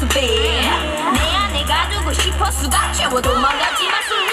모습이 내 안에 가두고 싶어 수가 채워 도망가지 마 술래.